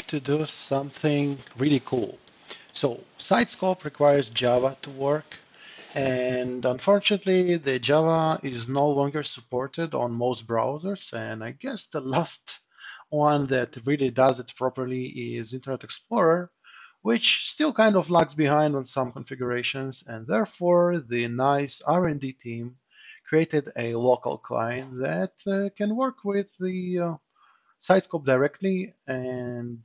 to do something really cool. So SiteScope requires Java to work. And unfortunately, the Java is no longer supported on most browsers. And I guess the last one that really does it properly is Internet Explorer, which still kind of lags behind on some configurations. And therefore, the nice R&D team created a local client that uh, can work with the uh, SiteScope directly and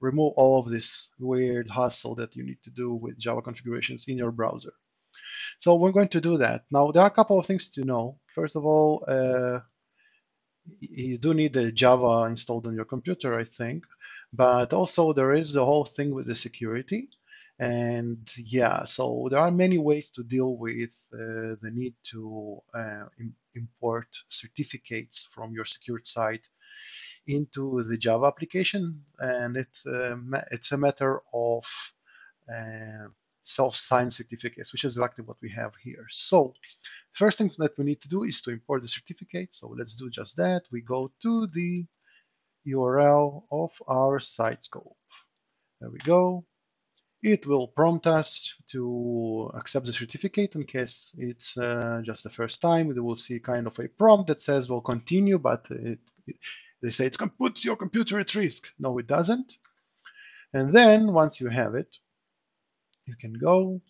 remove all of this weird hassle that you need to do with Java configurations in your browser. So we're going to do that. Now, there are a couple of things to know. First of all, uh, you do need the Java installed on your computer, I think, but also there is the whole thing with the security. And yeah, so there are many ways to deal with uh, the need to uh, import certificates from your secured site into the Java application, and it's uh, it's a matter of uh, self-signed certificates, which is exactly what we have here. So first thing that we need to do is to import the certificate. So let's do just that. We go to the URL of our SiteScope. There we go. It will prompt us to accept the certificate in case it's uh, just the first time. We will see kind of a prompt that says we'll continue, but it, it, they say it puts your computer at risk. No, it doesn't. And then once you have it, you can go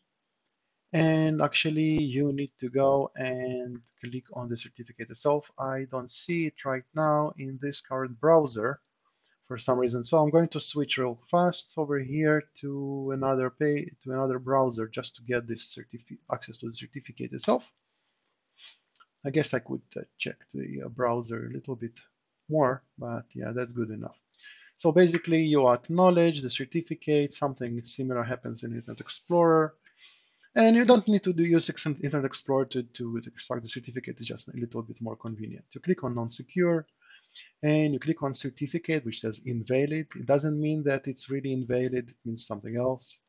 and actually you need to go and click on the certificate itself. I don't see it right now in this current browser for some reason. So I'm going to switch real fast over here to another pay to another browser just to get this access to the certificate itself. I guess I could uh, check the uh, browser a little bit more, but yeah, that's good enough. So basically you acknowledge the certificate, something similar happens in Internet Explorer, and you don't need to do use Internet Explorer to, to extract the certificate, it's just a little bit more convenient. You click on non-secure, and you click on certificate, which says invalid. It doesn't mean that it's really invalid, it means something else.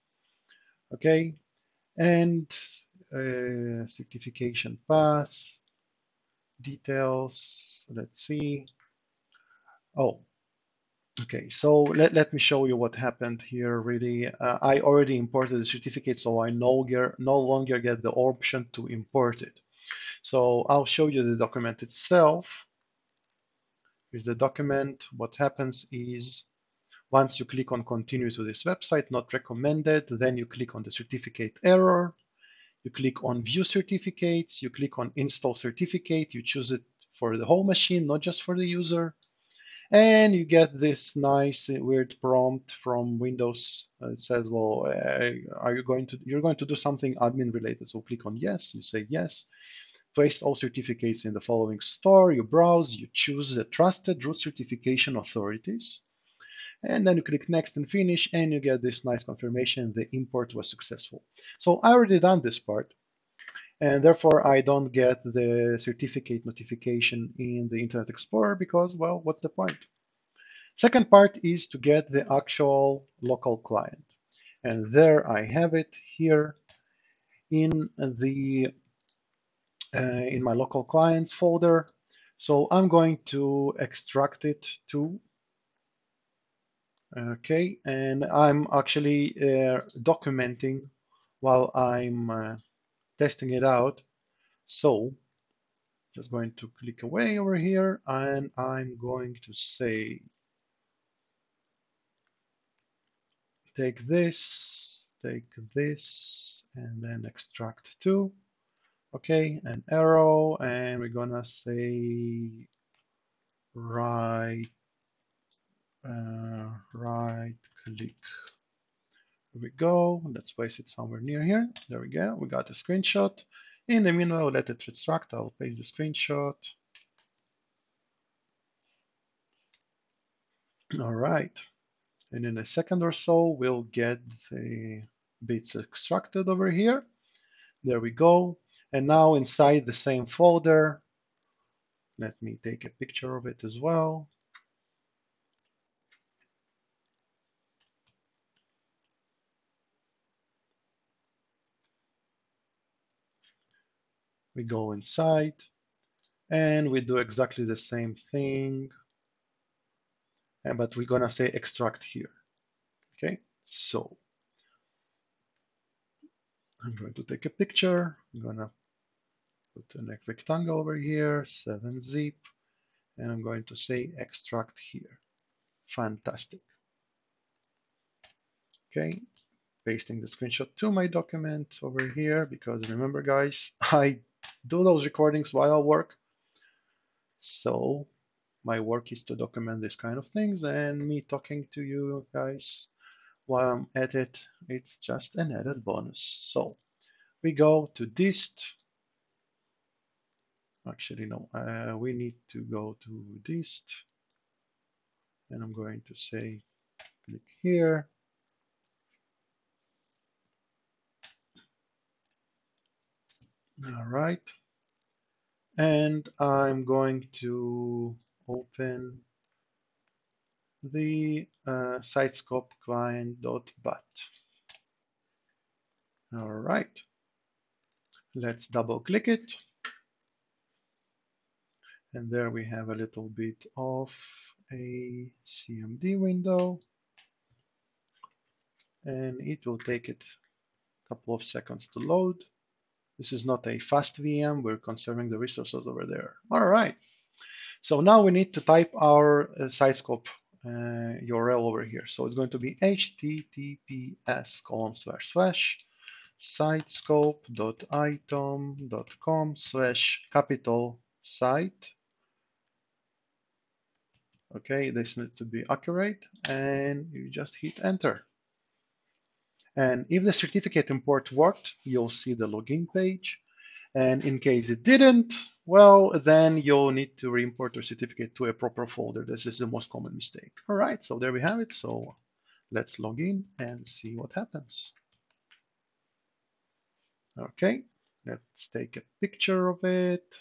Okay, and uh, certification path, details, let's see. Oh, okay. So let, let me show you what happened here really. Uh, I already imported the certificate, so I no, longer, no longer get the option to import it. So I'll show you the document itself. Here's the document. What happens is once you click on continue to this website, not recommended, then you click on the certificate error. You click on view certificates, you click on install certificate, you choose it for the whole machine, not just for the user and you get this nice uh, weird prompt from Windows. It says, well, uh, are you going to, you're going to do something admin related. So click on yes, you say yes. Place all certificates in the following store, you browse, you choose the trusted root certification authorities. And then you click next and finish and you get this nice confirmation the import was successful. So I already done this part and therefore I don't get the certificate notification in the Internet Explorer because, well, what's the point? Second part is to get the actual local client. And there I have it here in the uh, in my local clients folder. So I'm going to extract it to okay, and I'm actually uh, documenting while I'm uh, testing it out. So just going to click away over here and I'm going to say, take this, take this, and then extract to. Okay, an arrow, and we're gonna say right, uh, right click here we go. Let's place it somewhere near here. There we go. We got a screenshot. In the meanwhile, let it extract. I'll paste the screenshot. All right. And in a second or so, we'll get the bits extracted over here. There we go. And now inside the same folder, let me take a picture of it as well. We go inside and we do exactly the same thing And but we're gonna say extract here. Okay, so I'm going to take a picture. I'm gonna put a rectangle over here, 7-zip, and I'm going to say extract here. Fantastic. Okay, pasting the screenshot to my document over here because remember guys, I do those recordings while I work. So my work is to document this kind of things and me talking to you guys while I'm at it, it's just an added bonus. So we go to dist. Actually, no, uh, we need to go to dist. And I'm going to say, click here. All right. And I'm going to open the uh, sitescope client.bat. All right. Let's double click it. And there we have a little bit of a CMD window. And it will take it a couple of seconds to load. This is not a fast VM. We're conserving the resources over there. All right. So now we need to type our uh, SiteScope uh, URL over here. So it's going to be https colon slash slash sitescope.itom.com slash capital site. Okay, this needs to be accurate and you just hit enter. And if the certificate import worked, you'll see the login page. And in case it didn't, well, then you'll need to re-import your certificate to a proper folder. This is the most common mistake. All right, so there we have it. So let's log in and see what happens. Okay, let's take a picture of it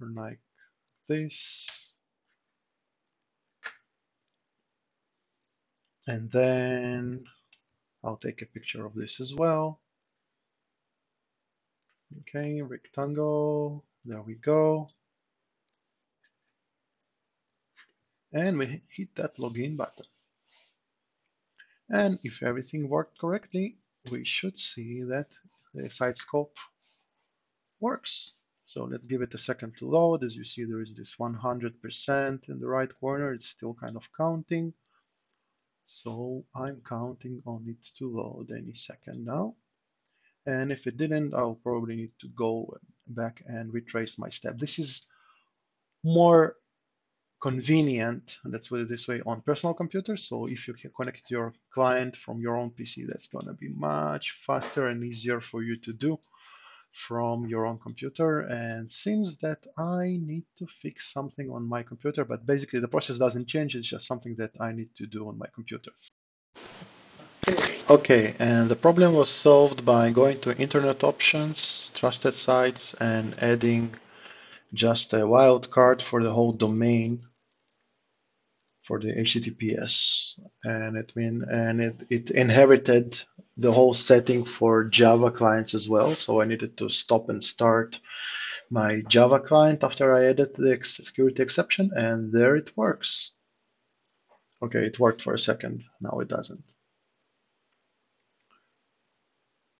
like this. And then I'll take a picture of this as well. Okay, rectangle, there we go. And we hit that login button. And if everything worked correctly, we should see that the SiteScope works. So let's give it a second to load. As you see, there is this 100% in the right corner. It's still kind of counting. So I'm counting on it to load any second now. And if it didn't, I'll probably need to go back and retrace my step. This is more convenient, let's put it this way, on personal computers. So if you can connect your client from your own PC, that's going to be much faster and easier for you to do from your own computer. And seems that I need to fix something on my computer, but basically the process doesn't change. It's just something that I need to do on my computer. Okay, and the problem was solved by going to Internet Options, Trusted Sites, and adding just a wildcard for the whole domain for the HTTPS, and it mean and it, it inherited the whole setting for Java clients as well. So I needed to stop and start my Java client after I added the security exception, and there it works. Okay, it worked for a second. Now it doesn't.